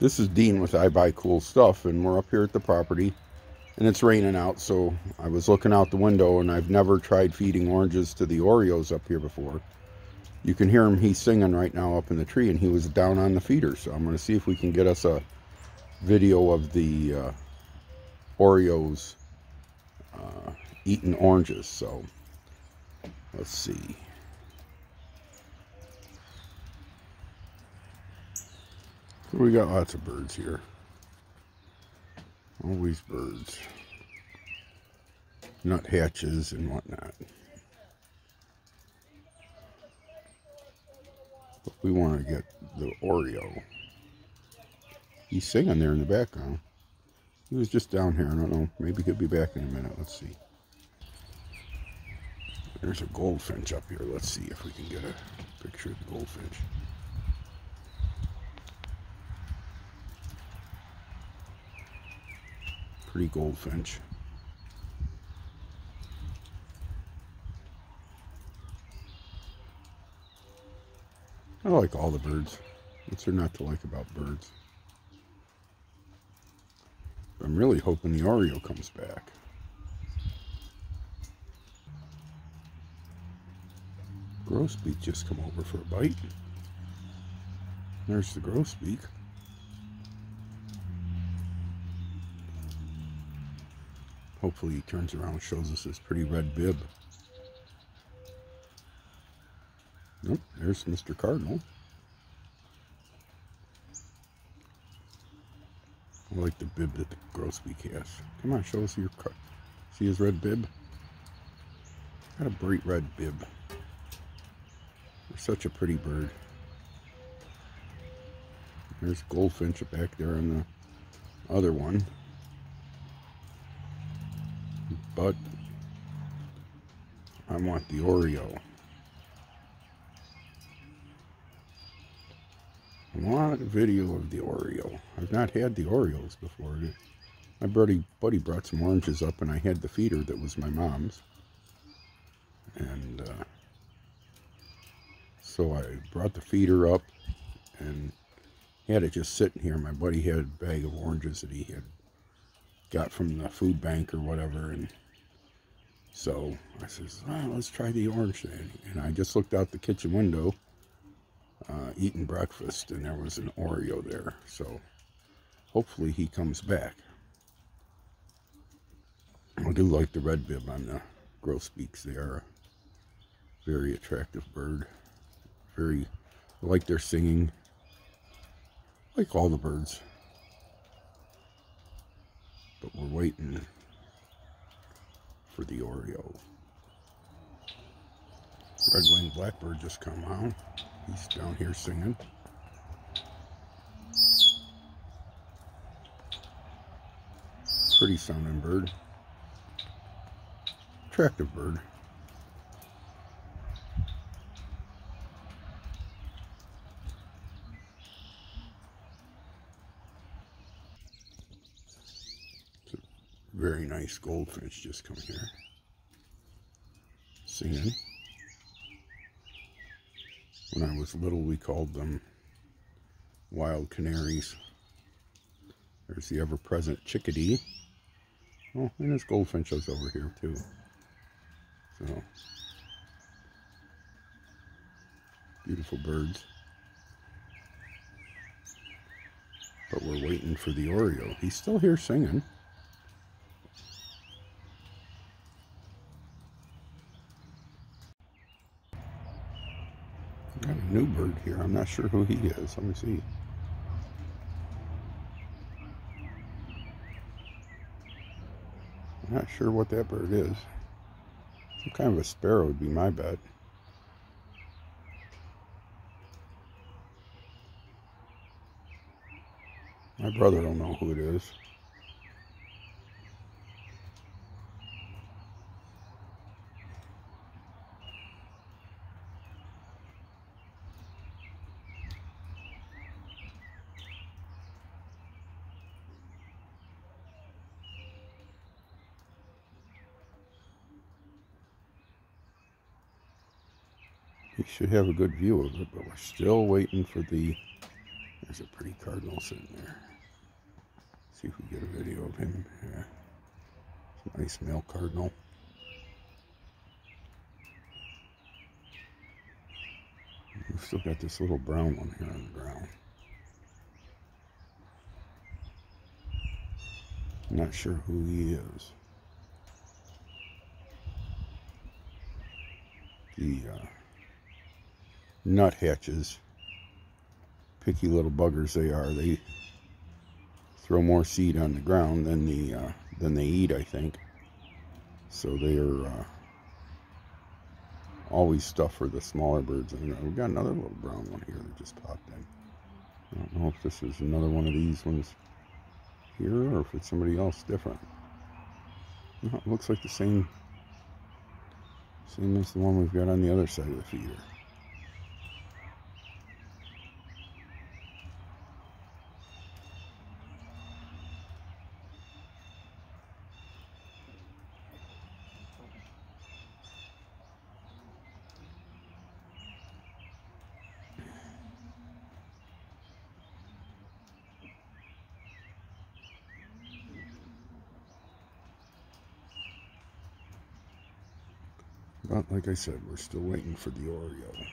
This is Dean with I Buy Cool Stuff, and we're up here at the property, and it's raining out, so I was looking out the window, and I've never tried feeding oranges to the Oreos up here before. You can hear him, he's singing right now up in the tree, and he was down on the feeder, so I'm going to see if we can get us a video of the uh, Oreos uh, eating oranges, so let's see. We got lots of birds here. Always birds. Nuthatches and whatnot. But we want to get the Oreo. He's singing there in the background. He was just down here. I don't know. Maybe he'll be back in a minute. Let's see. There's a goldfinch up here. Let's see if we can get a picture of the goldfinch. Pretty goldfinch. I like all the birds. What's there not to like about birds? I'm really hoping the Oreo comes back. Grosbeak just come over for a bite. There's the grosbeak. Hopefully he turns around and shows us his pretty red bib. Nope, there's Mr. Cardinal. I like the bib that the grosbeak has. Come on, show us your cut. See his red bib? Got a bright red bib. They're such a pretty bird. There's goldfinch back there on the other one. But I want the Oreo. I want a video of the Oreo. I've not had the Oreos before. My buddy, buddy brought some oranges up and I had the feeder that was my mom's. And uh, so I brought the feeder up and had it just sitting here. My buddy had a bag of oranges that he had got from the food bank or whatever. And so I says, well, let's try the orange. And I just looked out the kitchen window uh, eating breakfast and there was an Oreo there. So hopefully he comes back. I do like the red bib on the grosbeaks. They are a very attractive bird. Very, I like their singing. like all the birds. But we're waiting for the Oreo. Red-winged blackbird just come out. He's down here singing. Pretty sounding bird. Attractive bird. Very nice goldfinch just come here singing. When I was little, we called them wild canaries. There's the ever-present chickadee. Oh, and there's goldfinches over here, too. So, beautiful birds. But we're waiting for the Oreo. He's still here singing. New bird here. I'm not sure who he is. Let me see. I'm not sure what that bird is. Some kind of a sparrow would be my bet. My brother don't know who it is. You should have a good view of it, but we're still waiting for the There's a pretty cardinal sitting there. See if we get a video of him. Nice male cardinal. We've still got this little brown one here on the ground. Not sure who he is. The uh, nuthatches, picky little buggers they are, they throw more seed on the ground than the uh, than they eat, I think. So they are uh, always stuff for the smaller birds. And we've got another little brown one here that just popped in. I don't know if this is another one of these ones here or if it's somebody else different. No, it looks like the same, same as the one we've got on the other side of the feeder. Like I said, we're still waiting for the Oreo.